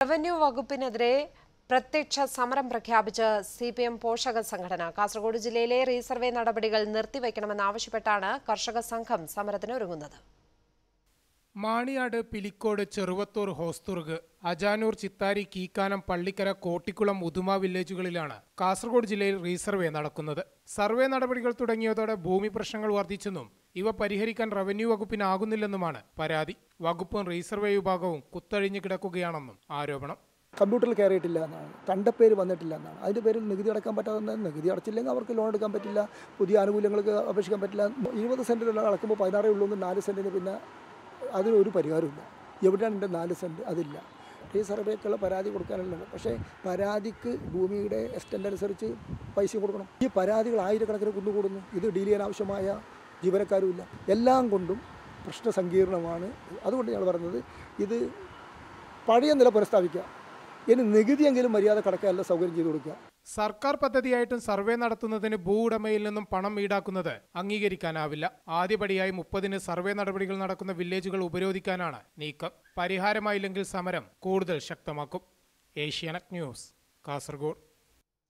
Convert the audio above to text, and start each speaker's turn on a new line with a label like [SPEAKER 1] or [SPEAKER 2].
[SPEAKER 1] Revenue വകുപ്പിനെതിരെ പ്രത്യക്ഷ സമരം പ്രഖ്യാപിച്ച് സി പി എം പോഷക സംഘടന. കാസർഗോഡ് ജില്ലയിലെ റീസർവേ നടപടികൾ നിർത്തിവെക്കണമെന്നാവശ്യപ്പെട്ടാണ് കർഷക സംഘം സമരത്തിന് ഒരുങ്ങുന്നത്
[SPEAKER 2] മാണിയാട് പിലിക്കോട് ചെറുവത്തൂർ ഹോസ്തുർഗ് അജാനൂർ ചിത്താരി കീക്കാനം പള്ളിക്കര കോട്ടിക്കുളം ഉദുമ വില്ലേജുകളിലാണ് കാസർഗോഡ് ജില്ലയിൽ റീസർവേ നടക്കുന്നത്. സർവേ നടപടികൾ തുടങ്ങിയതോടെ ഭൂമി പ്രശ്നങ്ങൾ വർദ്ധിച്ചെന്നും ഇവ പരിഹരിക്കാൻ റവന്യൂ വകുപ്പിനാകുന്നില്ലെന്നുമാണ് പരാതി. വകുപ്പും റീസർവേ വിഭാഗവും കുത്തഴിഞ്ഞു കിടക്കുകയാണെന്നും ആരോപണം.
[SPEAKER 3] കമ്പ്യൂട്ടറിൽ കയറിയിട്ടില്ല എന്നാണ്. തണ്ടപ്പേര് വന്നിട്ടില്ല എന്നാണ്. അതിന്റെ പേരിൽ നികുതി അടക്കാൻ പറ്റാതെ നികുതി അടച്ചില്ലെങ്കിൽ അവർക്ക് ലോൺ എടുക്കാൻ പറ്റില്ല. പുതിയ ആനുകൂല്യങ്ങൾക്ക് അപേക്ഷിക്കാൻ പറ്റില്ല. ഇരുപത് സെന്റിൽ അടക്കുമ്പോൾ പതിനാറേ ഉള്ളൂ നാല് സെന്റിന് പിന്നെ അതിന് ഒരു പരിഹാരമില്ല എവിടെയാണ് എന്റെ നാല് സെന്റ് അതില്ല. ഈ സർവേക്കുള്ള പരാതി കൊടുക്കാനുള്ളത് പക്ഷേ പരാതിക്ക് ഭൂമിയുടെ എക്സ്റ്റന്റ് അനുസരിച്ച് പൈസ കൊടുക്കണം. ഈ പരാതികൾ ആയിരക്കണക്കിന് കുന്നുകൂടുന്നു ഇത് ഡീൽ ചെയ്യാൻ ആവശ്യമായ ജീവനക്കാരുമില്ല. എല്ലാം കൊണ്ടും പ്രശ്ന സങ്കീർണമാണ് അതുകൊണ്ട് ഞങ്ങൾ പറഞ്ഞത് ഇത് പഴയ നില പുനഃസ്ഥാപിക്കുക. ഇനി നികുതിയെങ്കിലും മര്യാദ കടക്കാനുള്ള സൗകര്യം ചെയ്തു കൊടുക്കുക.
[SPEAKER 2] സർക്കാർ പദ്ധതിയായിട്ടും സർവേ നടത്തുന്നതിന് ഭൂ ഉടമയിൽ നിന്നും പണം ഈടാക്കുന്നത് അംഗീകരിക്കാനാവില്ല. ആദ്യപടിയായി മുപ്പതിന് സർവേ നടപടികൾ നടക്കുന്ന വില്ലേജുകൾ ഉപരോധിക്കാനാണ് നീക്കം. പരിഹാരമായില്ലെങ്കിൽ സമരം കൂടുതൽ ശക്തമാക്കും. ഏഷ്യാനെറ്റ് ന്യൂസ് കാസർഗോഡ്.